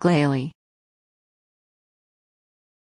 Glalie.